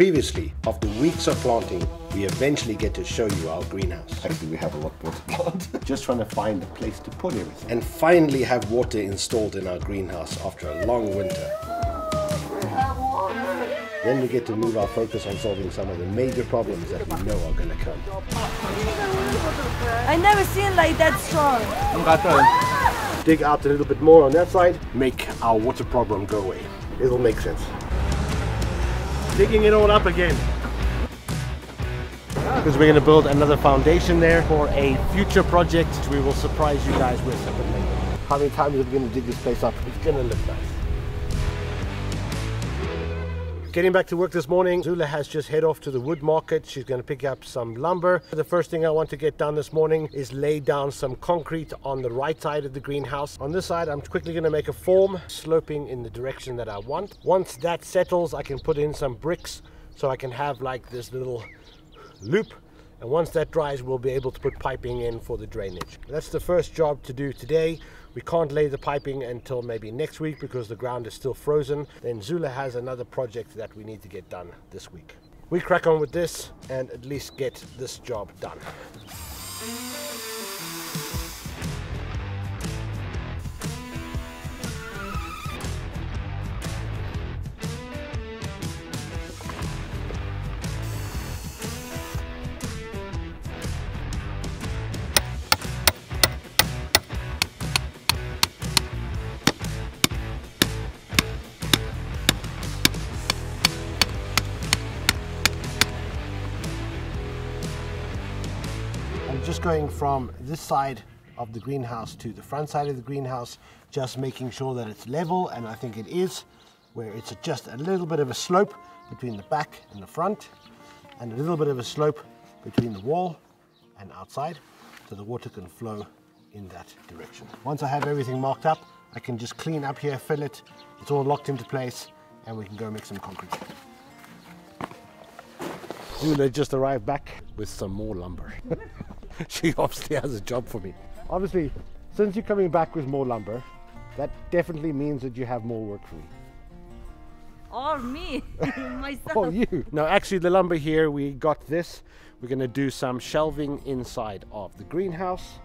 Previously, after weeks of planting, we eventually get to show you our greenhouse. Actually, we have a lot more to plant. Just trying to find a place to put everything. And finally have water installed in our greenhouse after a long winter. Then we get to move our focus on solving some of the major problems that we know are going to come. I never seen like that strong. Dig out a little bit more on that side, make our water problem go away. It'll make sense. Digging it all up again. Because we're going to build another foundation there for a future project we will surprise you guys with later. How many times are we going to dig this place up? It's going to look nice. Getting back to work this morning, Zulaa has just head off to the wood market. She's going to pick up some lumber. The first thing I want to get done this morning is lay down some concrete on the right side of the greenhouse. On this side, I'm quickly going to make a form sloping in the direction that I want. Once that settles, I can put in some bricks so I can have like this little loop and once that dries we'll be able to put piping in for the drainage. That's the first job to do today. We can't lay the piping until maybe next week because the ground is still frozen. Then Zulaa has another project that we need to get done this week. We crack on with this and at least get this job done going from this side of the greenhouse to the front side of the greenhouse, just making sure that it's level, and I think it is, where it's just a little bit of a slope between the back and the front, and a little bit of a slope between the wall and outside, so the water can flow in that direction. Once I have everything marked up, I can just clean up here, fill it, it's all locked into place, and we can go make some concrete. Zulaa just arrived back with some more lumber. she obviously has a job for me. Obviously, since you're coming back with more lumber, that definitely means that you have more work for me. Or me, myself. Oh, you. No, actually, the lumber here, we got this. We're going to do some shelving inside of the greenhouse.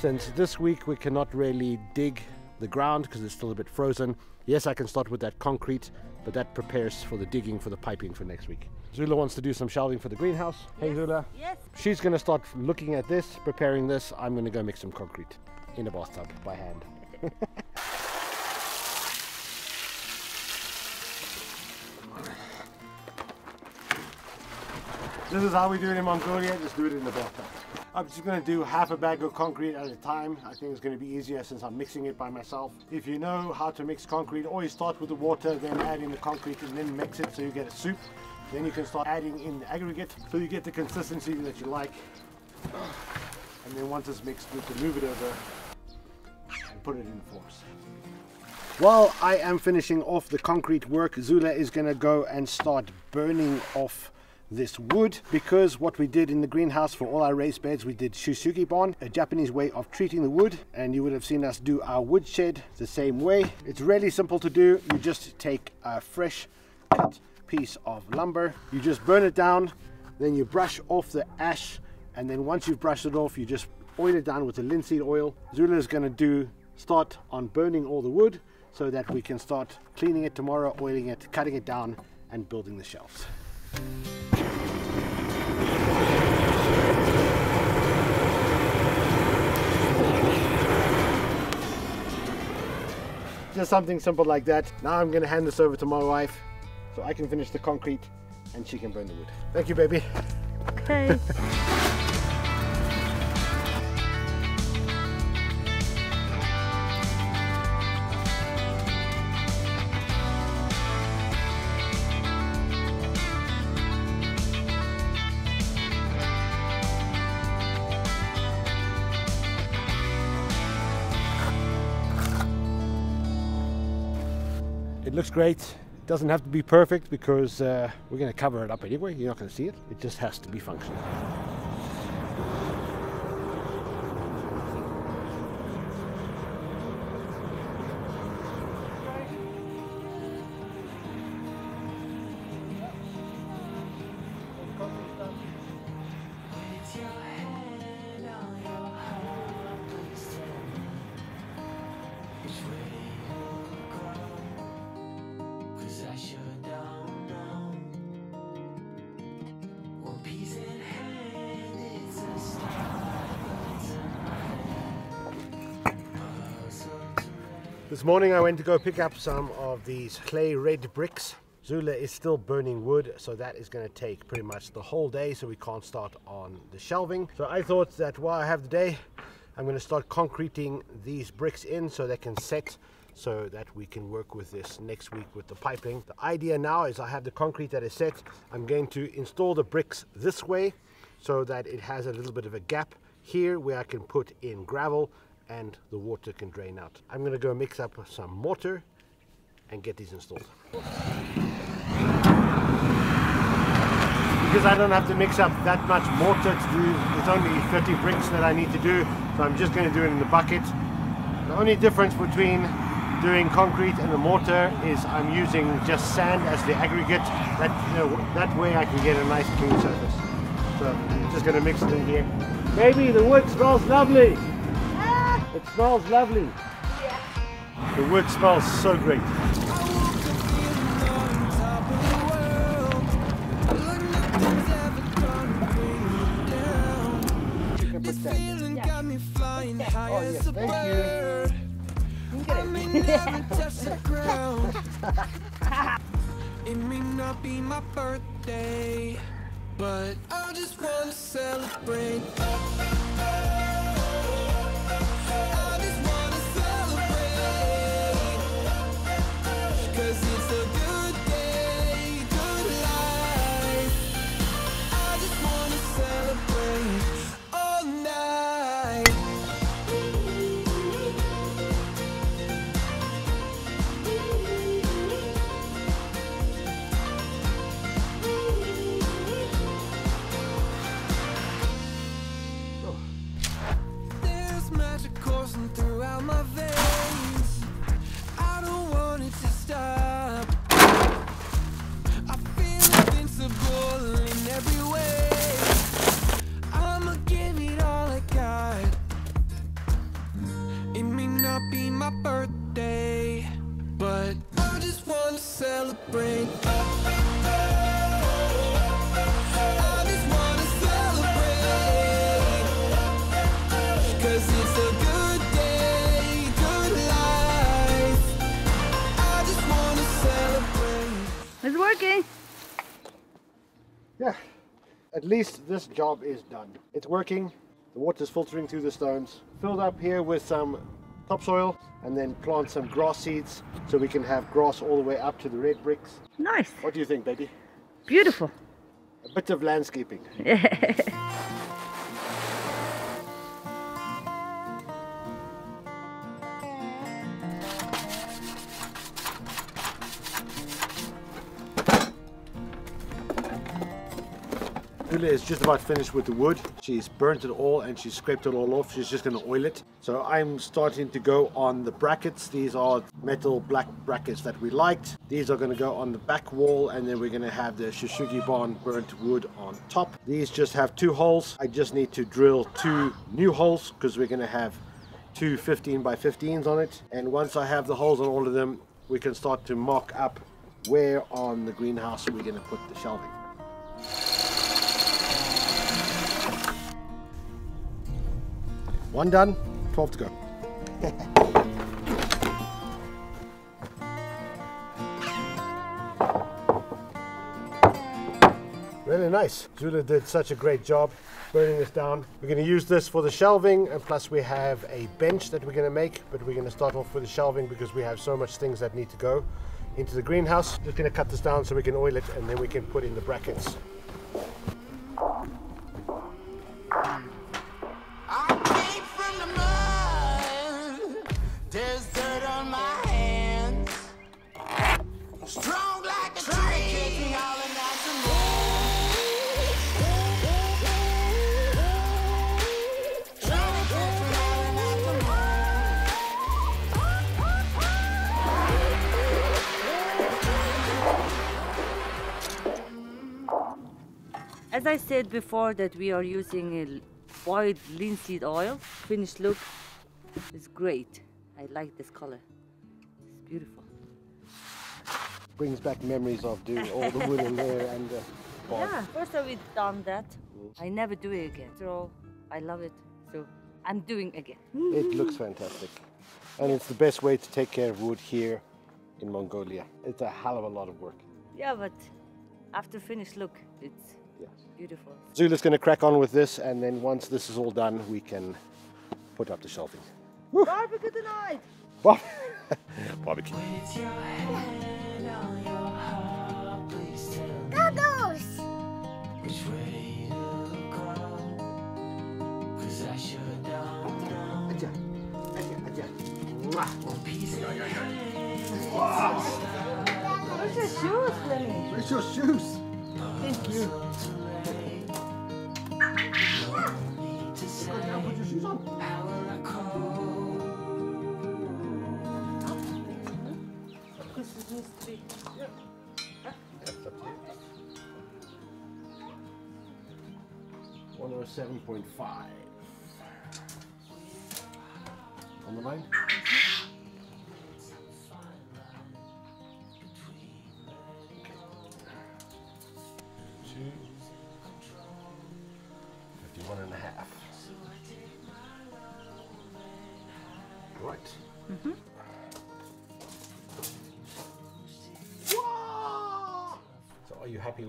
Since this week we cannot really dig the ground because it's still a bit frozen. Yes, I can start with that concrete, but that prepares for the digging for the piping for next week. Zulaa wants to do some shelving for the greenhouse. Hey, Zulaa. Yes. She's going to start looking at this, preparing this. I'm going to go make some concrete in a bathtub by hand. This is how we do it in Mongolia, just do it in the bathtub. I'm just gonna do half a bag of concrete at a time. I think it's gonna be easier since I'm mixing it by myself. If you know how to mix concrete, always start with the water, then add in the concrete and then mix it so you get a soup. Then you can start adding in the aggregate so you get the consistency that you like. And then once it's mixed, we can move it over and put it in forms. While I am finishing off the concrete work, Zulaa is gonna go and start burning off this wood because what we did in the greenhouse for all our raised beds we did shou sugi ban a japanese way of treating the wood and you would have seen us do our woodshed the same way it's really simple to do you just take a fresh cut piece of lumber. You just burn it down then you brush off the ash and then once you've brushed it off you just oil it down with the linseed oil. Zulaa is going to do start on burning all the wood so that we can start cleaning it tomorrow oiling it cutting it down and building the shelves. Just something simple like that. Now I'm gonna hand this over to my wife so I can finish the concrete and she can burn the wood. Thank you, baby. Okay. It looks great. Doesn't have to be perfect because uh, we're gonna cover it up anyway. You're not gonna see it. It just has to be functional. This morning I went to go pick up some of these clay red bricks. Zulaa is still burning wood, so that is going to take pretty much the whole day, so we can't start on the shelving. So I thought that while I have the day, I'm going to start concreting these bricks in so they can set so that we can work with this next week with the piping. The idea now is I have the concrete that is set. I'm going to install the bricks this way so that it has a little bit of a gap here where I can put in gravel and the water can drain out. I'm going to go mix up some mortar and get these installed. Because I don't have to mix up that much mortar to do, it's only 30 bricks that I need to do, so I'm just going to do it in the bucket. The only difference between doing concrete and the mortar is I'm using just sand as the aggregate. That, you know, that way I can get a nice clean surface. So I'm just going to mix it in here. Baby, the wood smells lovely. It smells lovely. The wood smells so great. This feeling got me flying high Oh, as thank you. bird. I may never touch the ground. It may not be my birthday, but I just wanna celebrate. Yeah, at least this job is done. It's working. The water's filtering through the stones. Filled up here with some topsoil and then plant some grass seeds so we can have grass all the way up to the red bricks. Nice. What do you think, baby? Beautiful. A bit of landscaping. Zulaa is just about finished with the wood. She's burnt it all and she's scraped it all off. She's just going to oil it. So I'm starting to go on the brackets. These are metal black brackets that we liked. These are going to go on the back wall and then we're going to have the Shou Sugi Ban burnt wood on top. These just have two holes. I just need to drill two new holes because we're going to have two 15 by 15s on it. And once I have the holes on all of them, we can start to mark up where on the greenhouse we're going to put the shelving. One done, 12 to go. Really nice. Zulaa did such a great job burning this down. We're going to use this for the shelving and plus we have a bench that we're going to make, but we're going to start off with the shelving because we have so much things that need to go into the greenhouse. Just going to cut this down so we can oil it and then we can put in the brackets. As I said before that we are using a boiled linseed oil. Finished look is great. I like this color. It's beautiful. Brings back memories of doing all the wood in there and uh. Yeah, first time we done that. I never do it again. So I love it. So I'm doing again. It looks fantastic. And it's the best way to take care of wood here in Mongolia. It's a hell of a lot of work. Yeah, but after finished look, it's Yes. beautiful. Zulaa's going to crack on with this, and then once this is all done, we can put up the shelving. Barbecue tonight! Bar- Barbecue. Goggles! Where's your shoes, Lenny? Where's your shoes? Thank you. Put your shoes on. Christmas tree. That's up to you. 107.5. On the line?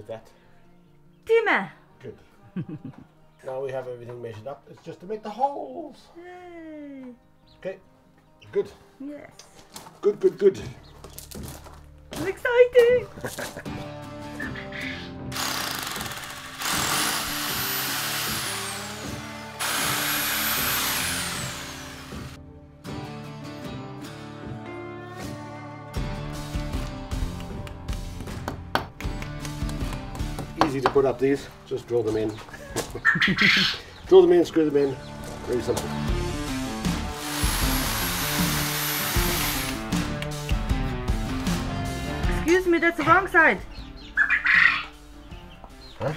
With that? Tima! Good. now we have everything measured up. It's just to make the holes. Yay! Okay. Good. Yes. Good, good, good. I'm excited! Easy to put up these. Just drill them in. drill them in, screw them in. Very simple. Excuse me, that's the wrong side.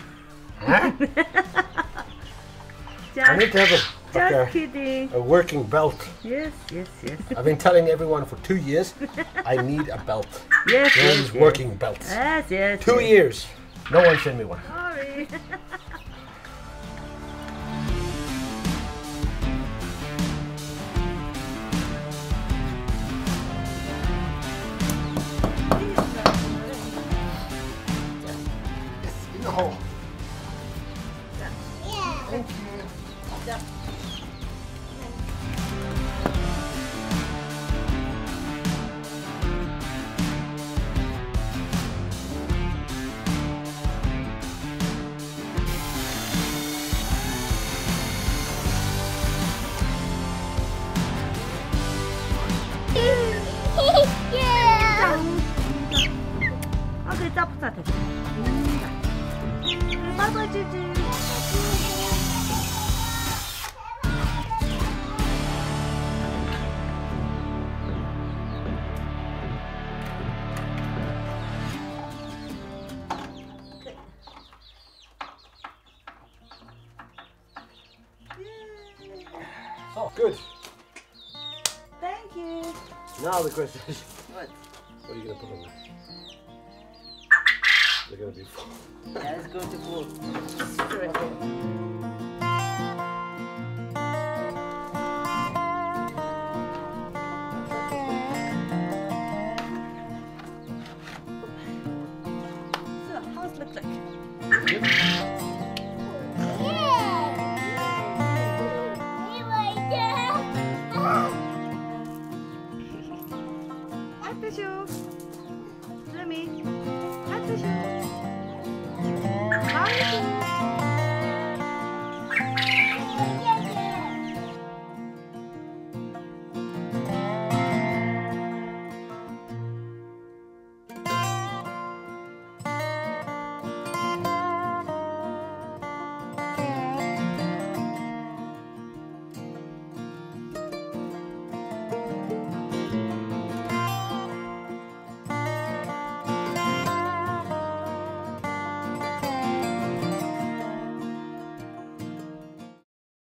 I Just, need to have a, like a, kidding. a working belt. Yes, yes, yes. I've been telling everyone for two years I need a belt. Yes, One yes, yes. working belts. Yes, yes. Two yes. years. No one sent me one. Sorry. In the hole. Good. Thank you. Now the question is, What? what are you going to put on them? They're going to be full. Yeah, it's going to fall.